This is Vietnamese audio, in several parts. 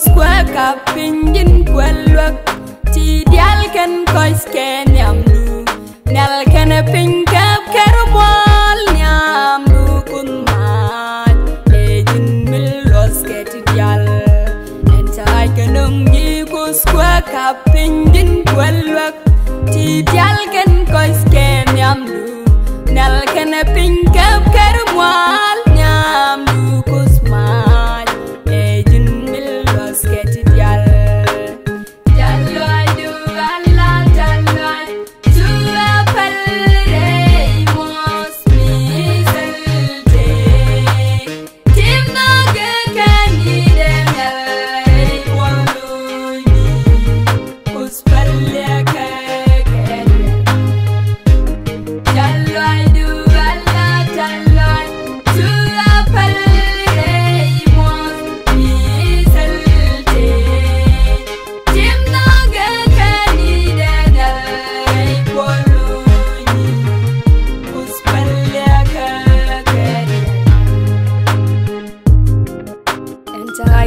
ka pinjin kwelwak ti dial ken kois ken yamdu nel ken pin kap kermol nyamdu kun man ejin mil los ket dial entai kenung yi kus kwa ka pinjin kwelwak ti dial ken kois ken yamdu nel ken pin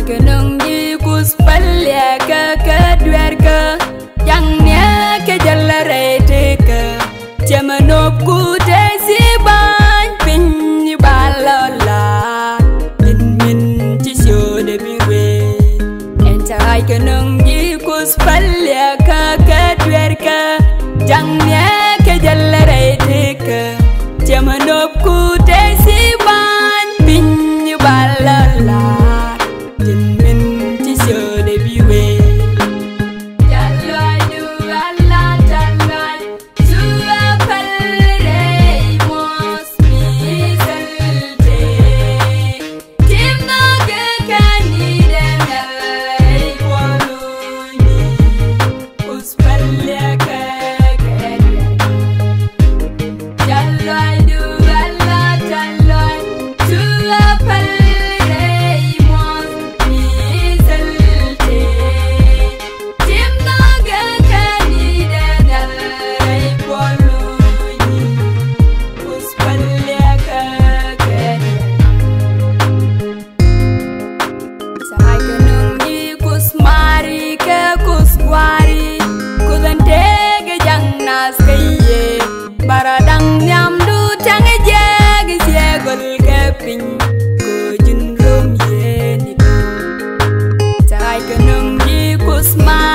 Entai kenung di kus palle kekenya Ai que não me cusma